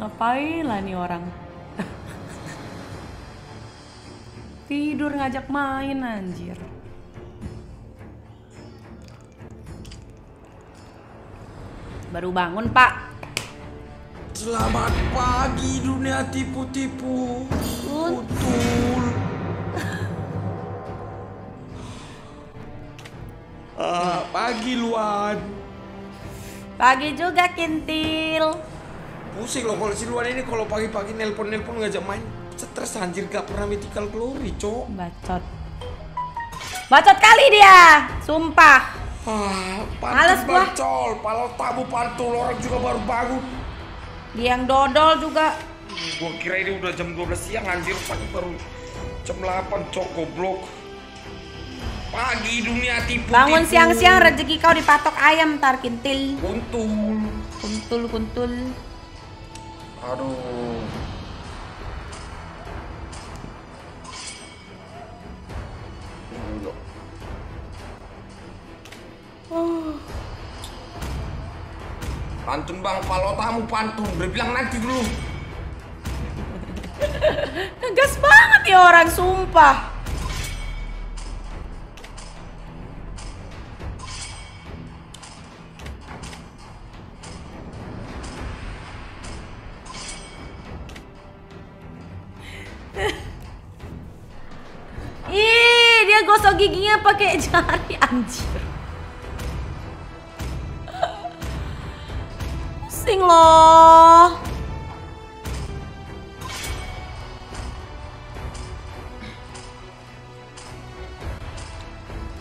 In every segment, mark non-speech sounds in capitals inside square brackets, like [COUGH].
Ngapain lah nih orang? Tidur ngajak main anjir. Baru bangun, Pak. Selamat pagi dunia tipu-tipu. Betul. Betul. [LAUGHS] Ah, pagi Luan. Pagi juga, Kintil. Pusing loh kalau si Luan ini kalau pagi-pagi nelpon-nelpon ngajak main. Stres anjir gak pernah mythical glory, cok. Bacot. Bacot kali dia. Sumpah. Ah, Males gua. bacol, palau tabu pantul orang juga baru bangun. Dia yang dodol juga. Gua kira ini udah jam 12 siang anjir, pagi baru jam 8 cok goblok. Pagi dunia tipu Bangun siang-siang rezeki kau dipatok ayam tar kintil. Untung. Kuntul kuntul. Aduh. Dulu. Pantun bang, palo tamu pantun. Udah bilang nanti dulu. [LAUGHS] Ngegas banget ya orang sumpah. Giginya pakai jari anjir. Pusing loh.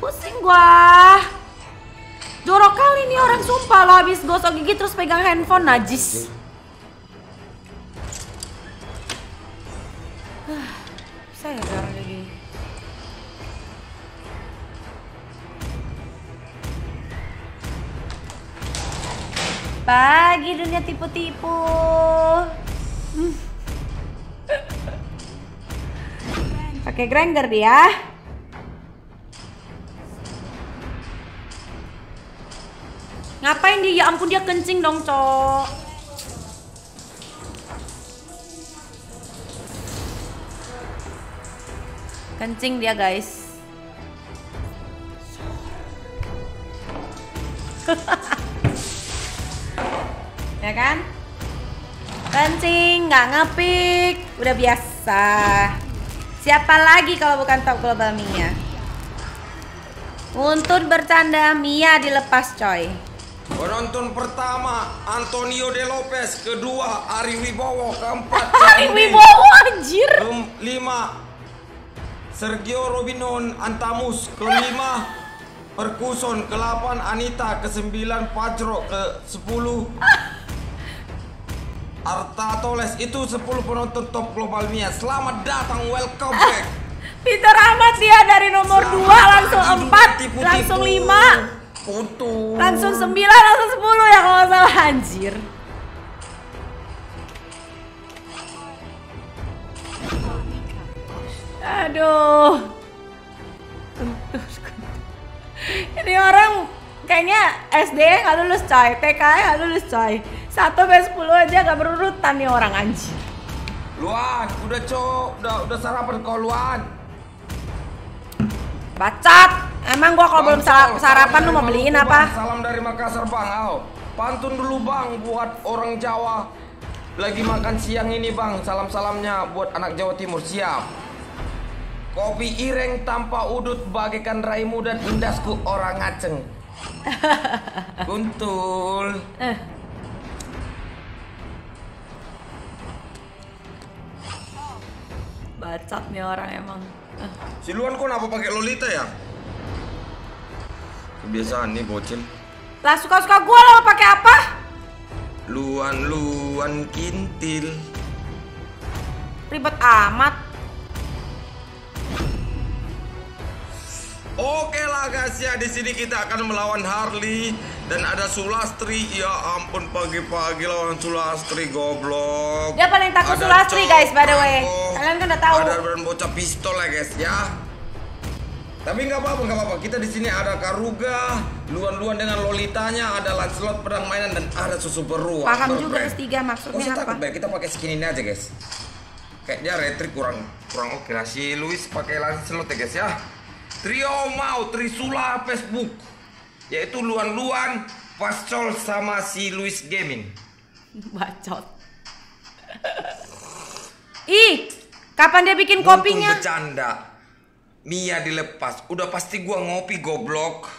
Pusing gua. Jorok kali nih orang sumpah lo habis gosok gigi terus pegang handphone najis. Dunia tipu-tipu. Hmm. Pakai grinder dia. Ngapain dia? Ya ampun dia kencing dong, Cok. Kencing dia, guys. [LAUGHS] nggak ngepik, udah biasa. Siapa lagi kalau bukan top global Mia? Untuk bercanda Mia dilepas coy. Penonton pertama Antonio De Lopez, kedua Ari Wibowo, keempat [LAUGHS] Candi, Wibowo anjir. kelima Sergio Robinon Antamus, kelima Perkuson, ke-8 Anita, ke-9 Pajro, ke-10 Arta Toles itu 10 penonton top global Mia. Selamat datang, welcome back. Pintar amat dia dari nomor Selamat 2 langsung pagi, 4, tipu-tipu. langsung 5, Untung. langsung 9, langsung 10 ya kalau nggak salah anjir. Aduh. Ini orang kayaknya SD nggak lulus coy, TK nggak lulus coy. 1 sampai 10 aja nggak berurutan nih orang anjir. Luan, udah cok, udah udah sarapan kau Luan. Bacot. Emang gua kalau belum sarapan lu mau beliin Maluku, apa? Bang. Salam dari Makassar bang, Au. Pantun dulu bang buat orang Jawa. Lagi makan siang ini bang, salam-salamnya buat anak Jawa Timur siap. Kopi ireng tanpa udut bagaikan raimu dan indasku orang ngaceng. Kuntul. [LAUGHS] Bacot nih orang emang. Eh. Si Luan kok kenapa pakai Lolita ya? Kebiasaan nih bocil. Lah suka-suka gua lo pakai apa? Luan luan kintil. Ribet amat. Oke lah guys ya di sini kita akan melawan Harley dan ada Sulastri. Ya ampun pagi-pagi lawan Sulastri goblok. Dia paling takut Ada Sulastri, guys, by the way. Kalian kan udah tahu. Ada brand bocah pistol ya guys ya. Tapi nggak apa-apa, nggak apa-apa. Kita di sini ada Karuga, luan-luan dengan Lolitanya, ada Lancelot pedang mainan dan ada susu beruang. Paham juga Berbrand. S3 Nggak maksudnya usah apa. takut, kita pakai skin ini aja, guys. Kayaknya retrik kurang kurang oke lah. Si Luis pakai Lancelot ya, guys ya. Trio mau Trisula Facebook, yaitu luan-luan, Pascol sama si Luis Gaming. Bacot. [LAUGHS] Ih, kapan dia bikin Untung kopinya? bercanda. Mia dilepas. Udah pasti gua ngopi goblok.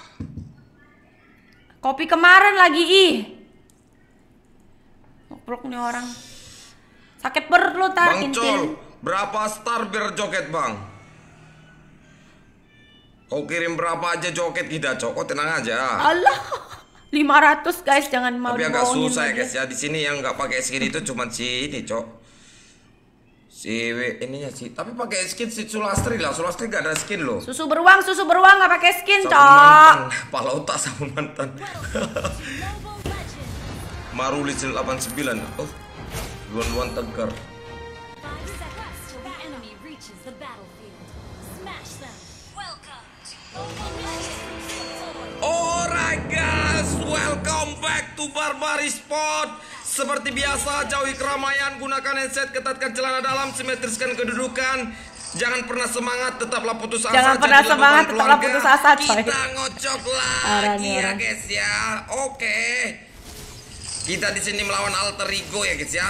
Kopi kemarin lagi ih. Ngobrol nih orang. Sakit perut lu tar Bang Intin. Col, berapa star biar joget bang? Kau kirim berapa aja joget kita, Cok? Kau tenang aja. Allah. 500 [LAUGHS] guys, jangan mau Tapi agak susah ya guys ya. Di sini yang nggak pakai skin itu cuma si ini, Cok. Si ininya sih. Tapi pakai skin si Sulastri lah. Sulastri gak ada skin loh. Susu beruang, susu beruang nggak pakai skin, Cok. mantan. Pala otak sabun mantan. [LAUGHS] Maruli 89. Oh, luan-luan tegar. Deploy. Alright guys, welcome back to Barbary Sport. Seperti biasa, jauhi keramaian, gunakan headset, ketatkan celana dalam, simetriskan kedudukan. Jangan pernah semangat, tetaplah putus asa. Jangan pernah semangat, tetaplah keluarga. putus asa, coy. Kita ngocok lagi ya guys ya. Oke. Kita di sini melawan alter ego ya guys ya.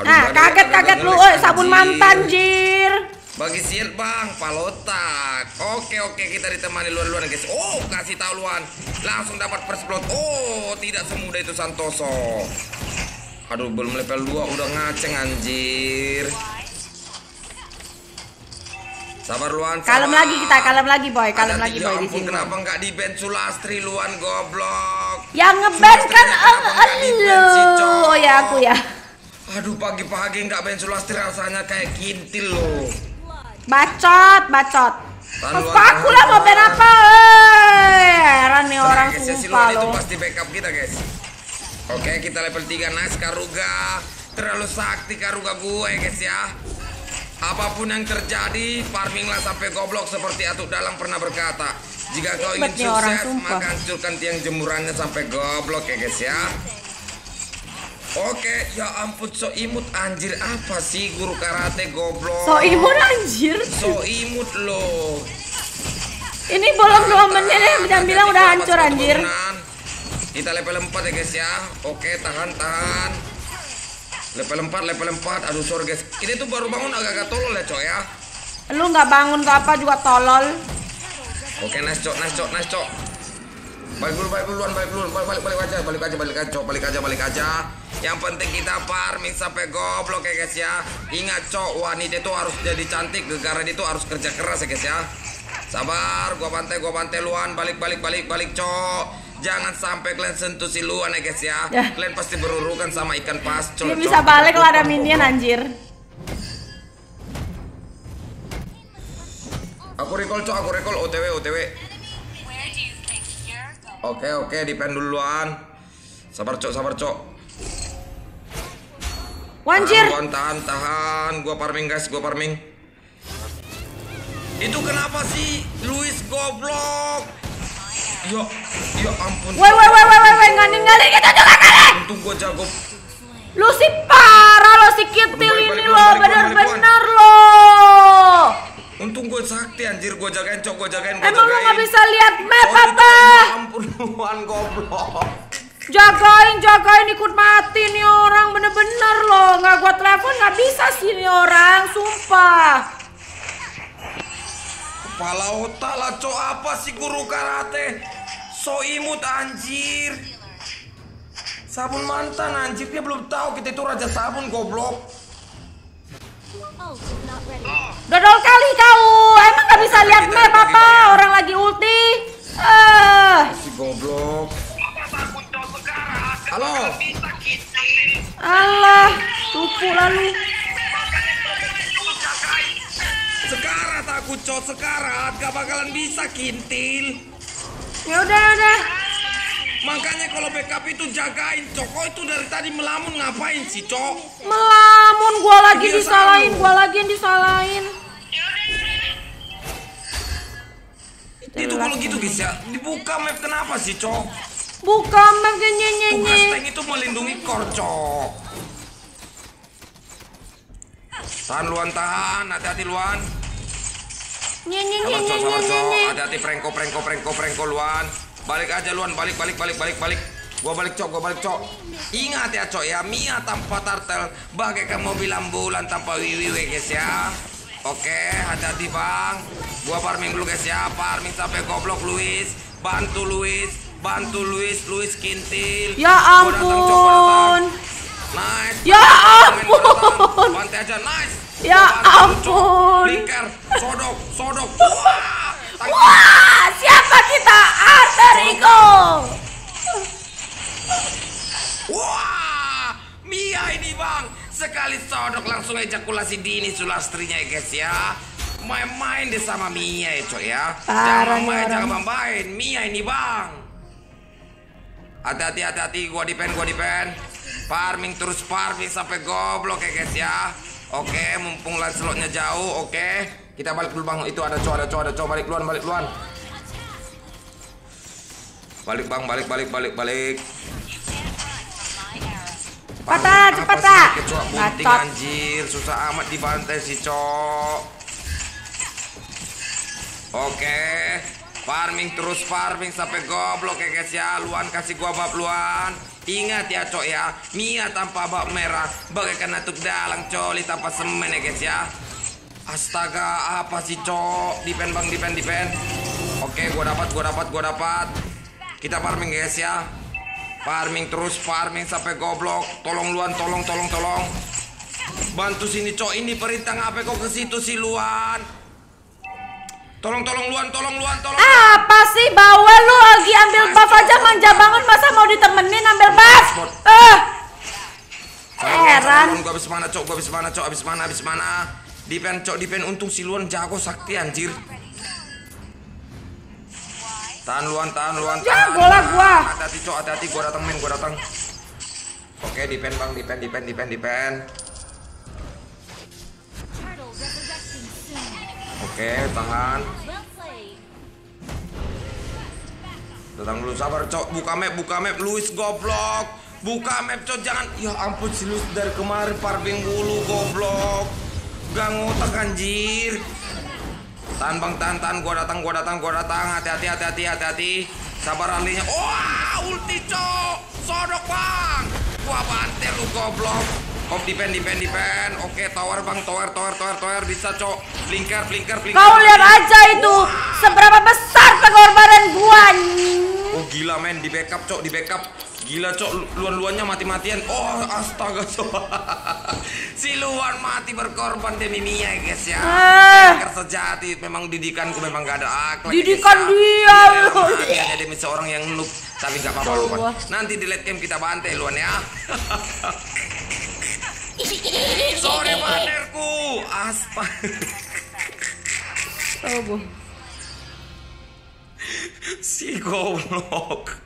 Aduh, Nah, kaget-kaget ada lu, oi, sabun mantan, jir. Bagi siir bang, palotak. Oke oke kita ditemani luan-luan guys. Oh kasih tahu luan, langsung dapat blood. Oh tidak semudah itu Santoso. Aduh belum level 2 udah ngaceng anjir. Sabar luan. Kalem sabar. lagi kita, kalem lagi boy, kalem Ada lagi boy di sini. Kenapa nggak di band Sulastri luan goblok? Yang ngeband kan elu. Oh ya aku ya. Aduh pagi-pagi nggak band Sulastri rasanya kayak kintil loh. Bacot, bacot. Luan, aku lah mau band apa? Eh, Heran nih orang guys, sumpah itu pasti backup kita guys. Oke kita level 3 nice Karuga. Terlalu sakti Karuga gue guys ya. Apa pun yang terjadi Farminglah sampai goblok Seperti Atuk Dalang pernah berkata. Jika kau ingin sukses. Maka hancurkan tiang jemurannya sampai goblok ya guys ya Oke, ya ampun so imut anjir apa sih guru karate goblok So imun anjir. So imut loh Ini bolong dua menit ya, jangan bilang udah hancur anjir. Kita level 4 ya guys ya. Oke, tahan tahan. Level 4, level 4. Aduh, sorry guys. Ini tuh baru bangun agak-agak tolol ya, coy ya. Lu nggak bangun tuh apa juga tolol. Oke, nice cok, nice cok, nice cok. Balik dulu, balik duluan, balik dulu, balik, balik, balik aja, balik aja, balik aja, balik aja, balik aja. Yang penting kita farming sampai goblok ya guys ya. Ingat cok, wanita itu harus jadi cantik, gegara itu harus kerja keras ya guys ya. Sabar, gua bantai, gua bantai luan, balik, balik, balik, balik cok. Jangan sampai kalian sentuh si luan ya guys ya. Ya. Kalian pasti berurukan sama ikan pascol. Cok. bisa balik kalau ada minion anjir. Aku recall cok, aku recall OTW, OTW. Oke oke dipen duluan. Sabar cok, sabar cok. Wanjir. Tahan, tahan, tahan. Gua farming guys, gua farming. Itu kenapa sih Luis goblok? Ya, ya ampun. Woi woi woi woi woi woi nggak ninggalin kita juga kali. Untung gua jago. Lu si parah lo si kitil ini lo balik, bener-bener lo. Untung gua sakti anjir, gua jagain cok, gua jagain, gua Emang jagain. nggak bisa lihat map Oh, apa? ampun, [LAUGHS] luan goblok. Jagain jagain ikut mati nih orang bener-bener lo nggak gua telepon nggak bisa sih nih orang sumpah. Kepala otak lah cok, apa sih guru karate? So imut anjir. Sabun mantan anjir, dia belum tahu kita itu raja sabun goblok. Oh, not ready. Dodol kali kau emang nggak bisa lihat map apa orang lagi ulti. Eh. Si goblok. Halo. Allah, tupu lalu. Sekarat aku cok sekarat gak bakalan bisa kintil. Ya udah, ya udah. Makanya kalau backup itu jagain cok. Kok itu dari tadi melamun ngapain sih cok? Melamun gua lagi Kebiasaan disalahin, gua lagi yang disalahin. kalau gitu guys ya, dibuka map kenapa sih, Cok? Buka map ke nye nye Tugas tank itu melindungi core, Cok. Tahan Luan, tahan. Hati-hati Luan. Nye nye nye Sabar, Cok, sabar. Hati-hati prengko, prengko, prengko, prengko Luan. Balik aja Luan, balik, balik, balik, balik, balik. Gua balik cok, gua balik cok. Ingat ya cok ya, Mia tanpa tartel bagaikan mobil ambulan tanpa wiwi guys ya. Oke, hati-hati bang. Gua farming dulu guys ya, farming sampai goblok Luis. Bantu Luis, bantu Luis, Luis kintil. Ya Gua datang, Cok, gua datang. ampun. Nice. Ya ampun. Bantai aja, nice. Ya bantu, ampun. Blinker, sodok, sodok. Wah. Wah, siapa kita? Arthur Iko. Wah, Mia ini bang, sekali sodok langsung ejakulasi dini sulastrinya ya guys ya. Main-main deh sama Mia ya cok ya. Jangan main, orang. jangan main. Mia ini bang. Hati-hati, hati-hati. Gua dipen, gua dipen. Farming terus farming sampai goblok ya guys ya. Oke, mumpung Lancelotnya jauh, oke. Kita balik dulu bang. Itu ada cowok, ada cowok, ada cowok. Balik duluan, balik duluan. Balik bang, balik, balik, balik, balik. Cepat, cepat, ah. Bunting anjir, susah amat dibantai si cok. Oke, farming terus farming sampai goblok ya guys ya. Luan kasih gua bab luan. Ingat ya cok ya, Mia tanpa bab merah bagaikan atuk dalang coli tanpa semen ya guys ya. Astaga, apa sih cok? Dipen bang, dipen, dipen. Oke, gua dapat, gua dapat, gua dapat. Kita farming guys ya. Farming terus farming sampai goblok. Tolong Luan, tolong, tolong, tolong. Bantu sini cok, ini perintah ngapain kok ke situ sih Luan? Tolong, tolong Luan, tolong Luan, tolong. Apa sih bawa lu lagi ambil buff aja manja banget masa mau ditemenin ambil buff? Eh, heran. Gue habis mana cok, gue habis mana cok, habis mana, habis mana. Dipen cok, dipen untung si Luan jago sakti anjir. Tahan Luan, tahan Luan. Jago lah gua. Hati-hati cok, hati-hati gue datang main, gue datang. Oke, dipen bang, dipen, dipen, dipen, dipen. Oke, tahan. Datang dulu sabar cok, buka map, buka map, Luis goblok. Buka map cok, jangan. Ya ampun si Luis dari kemarin parbing bulu goblok. Gak ngotak anjir. Tahan bang, tahan, tahan. Gua datang, gua datang, gua datang. Hati-hati, hati-hati, hati-hati. Sabar alinya. Wah, ulti cok. Sodok bang. Gua bantai lu goblok. Op dipen, dipen, dipen. Oke, tower bang, tower, tower, tower, tower. Bisa cok. Blinker, blinker, blinker. Kau lihat aja itu seberapa besar pengorbanan gua. Gila men di backup cok di backup Gila cok luan-luannya mati-matian Oh astaga cok [LAUGHS] Si luan mati berkorban demi Mia guys ya. Hacker sejati Memang didikanku memang gak ada akhlak Didikan guys, ya. dia, lu. mati hanya demi seorang yang noob Tapi gak apa-apa Coba. luan Nanti di late game kita bantai luan ya [LAUGHS] Sorry [LAUGHS] banerku Astaga Oh, bu. [LAUGHS] Si goblok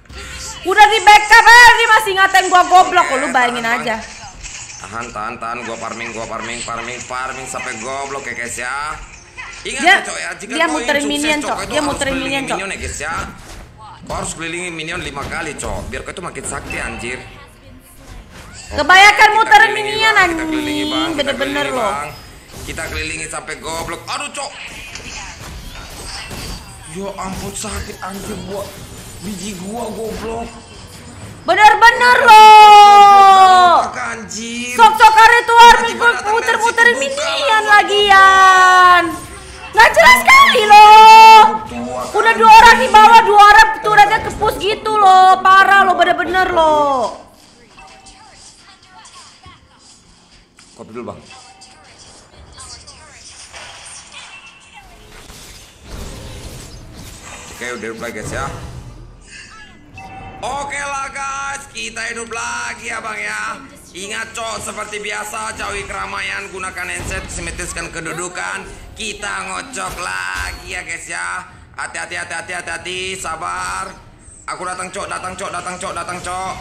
Udah di backup dia masih ngatain gua goblok lu bayangin aja. Tahan, tahan, tahan. Gua farming, gua farming, farming, farming sampai goblok ya guys ya. Ingat Dia- ya, Cok ya, jika dia muterin minion, Cok, Dia muterin minion, Cok. ya guys ya. Kau harus kelilingi minion lima kali, Cok. Biar kau itu makin sakti anjir. Kebanyakan muterin minion, anjing. Bener-bener loh. Kita kelilingi sampai goblok. Aduh, Cok. Ya ampun sakit anjir gua. Biji gua goblok. Bener-bener anjir. Sok-sok datang muter-muterin minion lagian. Nggak jelas sekali loh. Udah dua orang di bawah, dua orang turretnya kepus gitu loh. Parah loh, bener-bener loh. Kopi dulu, Bang. Oke, udah hidup lagi guys ya. Oke lah guys, kita hidup lagi ya bang ya. Ingat cok, seperti biasa jauhi keramaian, gunakan handset, simetriskan kedudukan. Kita ngocok lagi ya guys ya. Hati-hati, hati-hati, hati-hati, sabar. Aku datang cok, datang cok, datang cok, datang cok.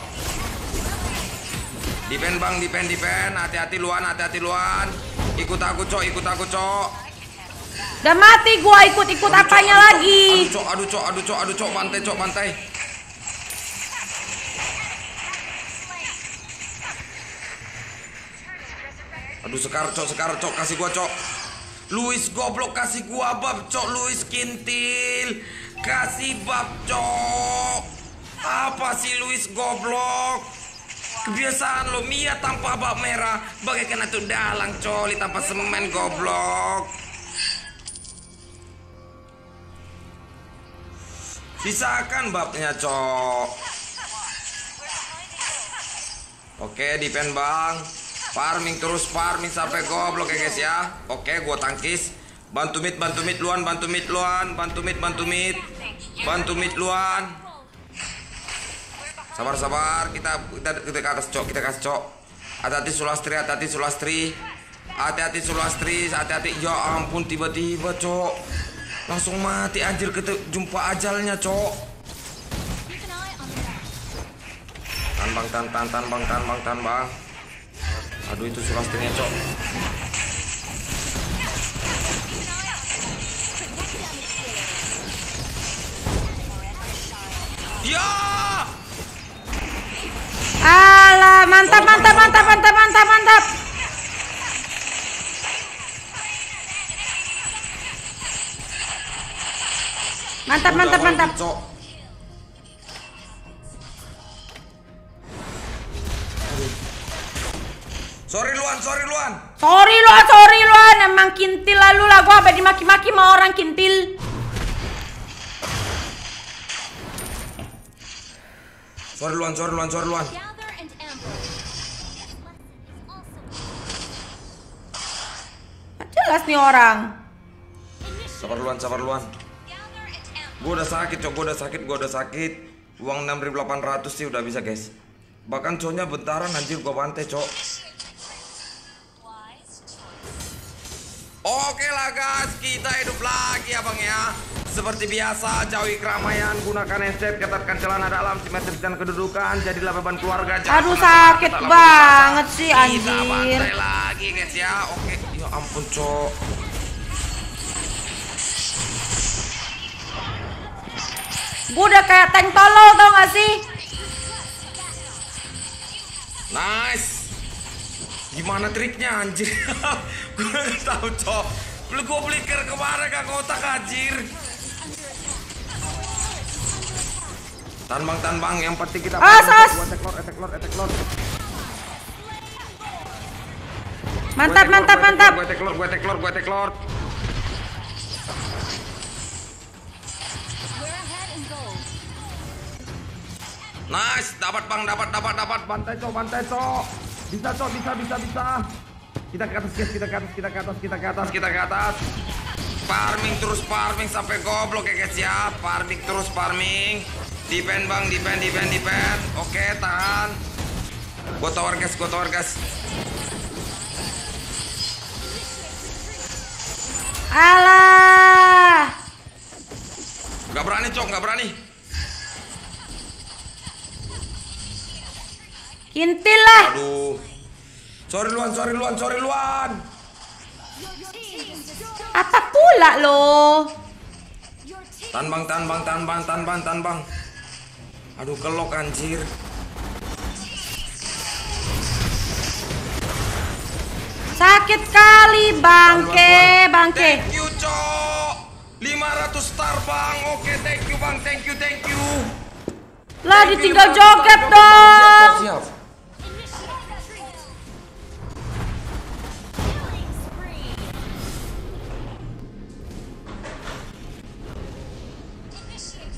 Dipen bang, dipen, dipen. Hati-hati luan, hati-hati luan. Ikut aku cok, ikut aku cok. Udah mati gua ikut-ikut apanya lagi. Aduh cok, aduh cok, aduh cok, aduh cok, bantai cok, bantai. Aduh sekar cok, sekar cok, kasih gua cok. Luis goblok kasih gua bab cok, Luis kintil. Kasih bab cok. Apa sih Luis goblok? Kebiasaan lo Mia tanpa bab merah Bagaikan itu dalang coli tanpa semen goblok Sisakan babnya cok. Oke defend bang. Farming terus farming sampai goblok ya guys ya. Oke gua tangkis. Bantu mid bantu mid luan bantu mid luan Bantu mid bantu mid Bantu mid luan. Sabar sabar. Kita kita kita ke atas cok. Kita kasih cok. Hati-hati Sulastri hati-hati Sulastri. Hati-hati Sulastri. Hati-hati. Ya ampun tiba-tiba cok Langsung mati anjir kita jumpa ajalnya cok. Tan bang tan tan tan bang tan bang tan bang Aduh itu Sulastrinya cok Ya Alah, mantap mantap mantap mantap. Mantap mantap mantap. Cok. Sorry Luan, sorry Luan. Sorry luan, sorry luan, emang kintil lalu lah gua sampai dimaki-maki sama orang kintil. Sorry Luan, sorry Luan, sorry Luan. Jelas nih orang. Sabar Luan, sabar Luan. Gue udah sakit, cok. Gue udah sakit, gue udah sakit. Uang 6.800 sih udah bisa, guys. Bahkan cowoknya bentaran anjir gue bantai, cok. Oke lah guys, kita hidup lagi ya bang ya Seperti biasa, jauhi keramaian, gunakan headset, ketatkan celana dalam, simetrikan kedudukan, jadilah beban keluarga jangan Aduh, sakit banget sih, Kita anjir. bantai lagi guys ya, oke Ya ampun cok Gua udah kayak tank tolol tau gak sih? Nice. Gimana triknya anjir? [LAUGHS] gue gak tahu cok. Lu gue beli ke kemarin kak kotak anjir. Tanbang tanbang yang penting kita. As, as. Gua attack lord, attack lord, attack lord. Mantap mantap mantap. Gue attack lord, gue attack lord, gue attack Nice, dapat bang, dapat, dapat, dapat. Bantai cok, bantai cok. Bisa cok, bisa, bisa, bisa. Kita ke atas guys, kita ke atas, kita ke atas, kita ke atas, kita ke atas. Farming terus farming sampai goblok ya guys ya. Farming terus farming. Defend bang, defend, defend, defend. Oke, tahan. Gue tower guys, gue tower guys. Alah. Gak berani cok, gak berani. Kintil lah. Aduh. Sorry luan, sorry luan, sorry luan. Apa pula lo? Tan bang, tan bang, tan bang, tan bang, tan bang. Aduh kelok anjir. Sakit kali bangke, bangke. Thank you, Cok. 500 star, Bang. Oke, thank you, Bang. Thank you, thank you. Lah ditinggal 500 joget dong. Siap, siap.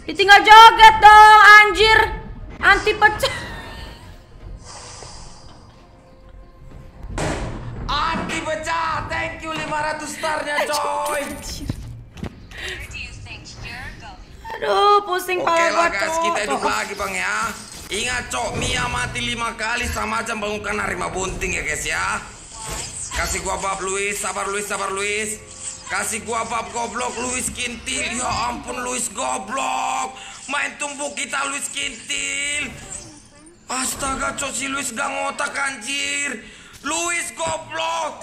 Ditinggal joget dong, anjir. Anti pecah. Anti pecah. Thank you 500 starnya, coy. Aduh, pusing Oke pala gua guys, kita hidup Cok. lagi bang ya. Ingat cok, Mia mati lima kali sama aja bangunkan harimau bunting ya guys ya. Kasih gua bab Luis, sabar Luis, sabar Luis. Kasih gua bab goblok Luis kintil. Ya ampun Luis goblok. Main tumbuk kita Luis kintil. Astaga cok si Luis gak ngotak anjir. Luis goblok.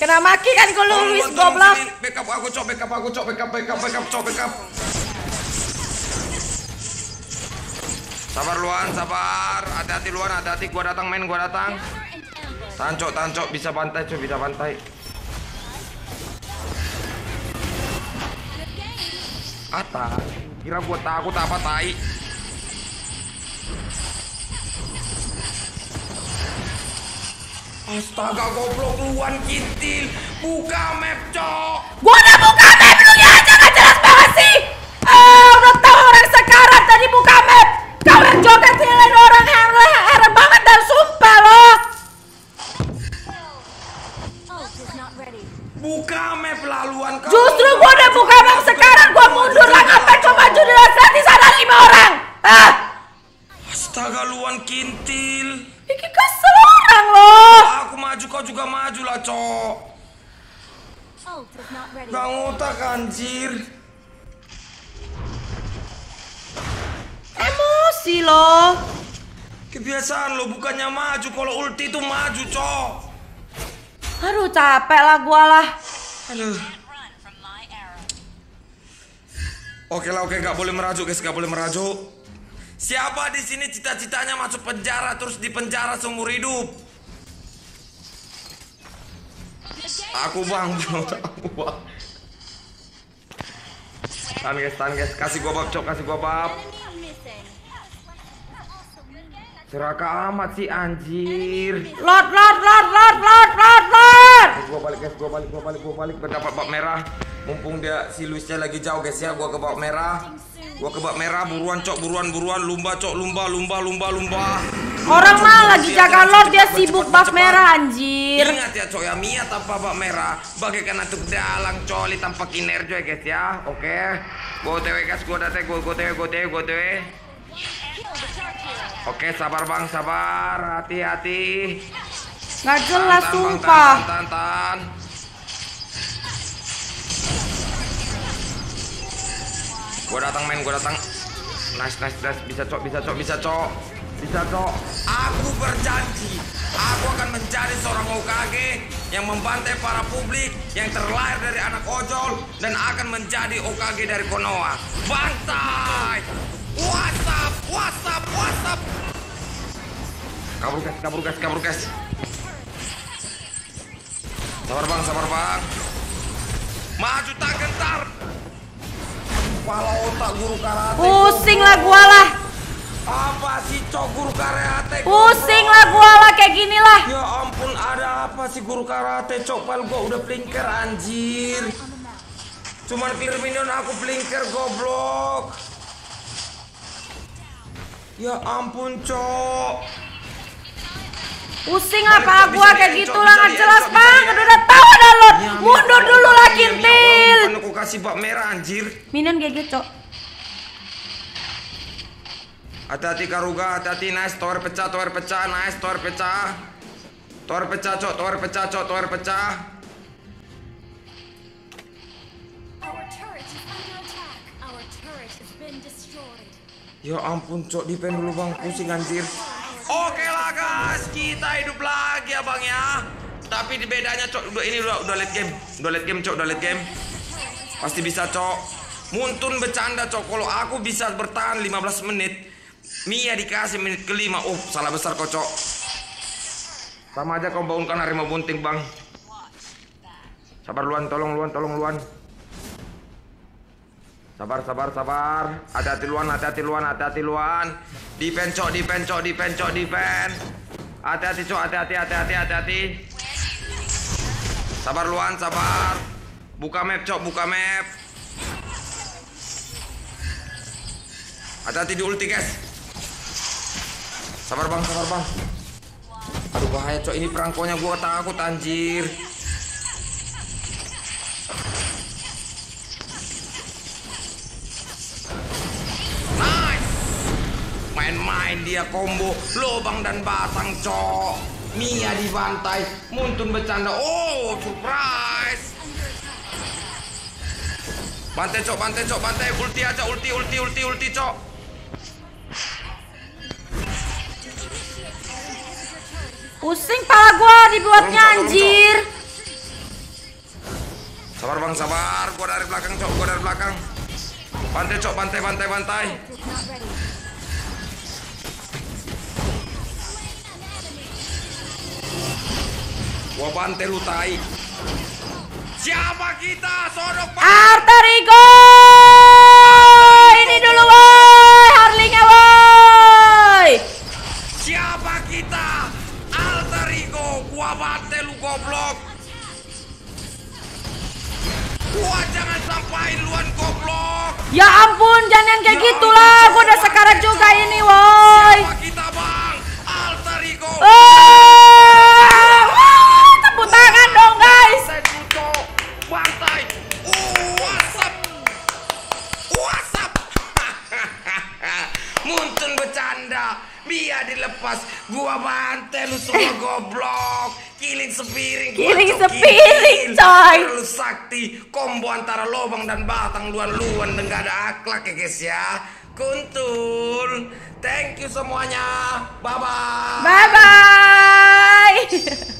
Kena maki kan kalau Tolong, Luis goblok. sini. Backup aku cok, backup aku cok, backup, backup, backup, cok, backup. Sabar Luan, sabar. Hati-hati Luan, hati-hati. Gua datang main, gua datang. Gather and ambush. Tahan cok, tahan cok. Bisa bantai cok, bisa bantai. Ata, kira gua takut apa tai? Astaga goblok Luan kintil. Buka map cok. Lah gua lah. Aduh. Oke lah oke nggak boleh merajuk guys nggak boleh merajuk. Siapa di sini cita-citanya masuk penjara terus di penjara seumur hidup? Aku bang, [LAUGHS] aku bang. Tahan guys, tahan guys, kasih gua bab cok, kasih gua bab. Seraka amat sih anjir. Lord, Lord, Lord, Lord, Lord, Lord, Lord. Guys, gua balik guys, gua balik, gua balik, gua balik berdapat bab merah. Mumpung dia si Luisnya lagi jauh guys ya, gua ke bab merah. Gua ke bab merah, buruan cok, buruan, buruan, lumba cok, lumba, lumba, lumba, lumba. Orang mah lagi jaga Lord dia sibuk cepet. merah anjir. Ingat ya cok ya, Mia tanpa bab merah bagaikan atuk dalang coli tanpa kinerja ya guys ya. Oke. Gua OTW guys, gua datang, gua gua OTW, gua OTW, gua OTW. Oke, sabar Bang, sabar. Hati-hati. Nggak jelas sumpah. Gua datang main, gua datang. Nice, nice, nice. Bisa cok, bisa cok, bisa cok. Bisa cok. Aku berjanji, aku akan menjadi seorang Okage yang membantai para publik yang terlahir dari anak ojol dan akan menjadi Okage dari Konoha. Bantai! WhatsApp, WhatsApp, WhatsApp. Kabur guys, kabur guys, kabur guys. Sabar bang, sabar bang. Maju tak gentar. Kepala otak guru karate. Pusing lah gua lah. Apa sih cok guru karate? Pusing lah gua lah kayak gini lah. Ya ampun, ada apa sih guru karate cok? Pal gua udah blinker anjir. Cuman clear minion aku blinker goblok. Ya ampun cok. Pusing apa gua kayak di- gitu lah nggak jelas banget udah tahu dah Lord. Ya, Mundur dulu lah Mia, kintil. Allah, Bukan aku kasih bak merah anjir. Minion GG cok. Hati-hati Karuga, hati-hati nice tower pecah, tower pecah, nice tower pecah. Tower pecah, cok, tower pecah, cok, tower pecah. Our turret is under attack. Our turret has been destroyed. Ya ampun, cok, defend dulu bang, pusing anjir. Oke lah guys, kita hidup lagi ya bang ya. Tapi bedanya cok, udah ini udah udah late game, udah late game cok, udah late game. Pasti bisa cok. Muntun bercanda cok, kalau aku bisa bertahan 15 menit, Mia dikasih menit kelima, oh salah besar kok cok. Sama aja kau bangunkan harimau bunting bang. Sabar luan, tolong luan, tolong luan. Sabar, sabar, sabar. Hati-hati luan, hati-hati luan, hati-hati luan. Defend cok, defend cok, defend cok, defend. Hati-hati cok, hati-hati, hati-hati, hati-hati. Sabar luan, sabar. Buka map cok, buka map. Hati-hati di ulti guys. Sabar bang, sabar bang. Aduh bahaya cok, ini perangkonya gua takut anjir. Main-main dia combo lobang dan batang cok. Mia dibantai, Muntun bercanda. Oh, surprise. Bantai cok, bantai cok, bantai. Ulti aja, ulti, ulti, ulti, ulti cok. Pusing pala gua dibuatnya Tolong, Cok, tolong, anjir. Sabar bang, sabar. Gua dari belakang, cok. Gua dari belakang. Bantai, cok. Bantai, bantai, bantai. Gua bantai lu tai. Siapa kita? Sodok Pak. Arterigo! Ini dulu woi, Harlingnya woi. Siapa kita? Alter Ego. Gua bantai lu goblok. Gua jangan sampai luan goblok. Ya ampun, jangan kayak gitulah. Gua udah sekarat juga ini woi. Siapa kita bang? Alter Ego. Biar dilepas. Gua bantai lu semua [LAUGHS] goblok. Kiling sepiring. Kiling sepiring, coy. Terlalu sakti. Kombo antara lobang dan batang luan-luan. Dan gak ada akhlak ya guys ya. Kuntul. Thank you semuanya. Bye-bye. Bye bye. [LAUGHS]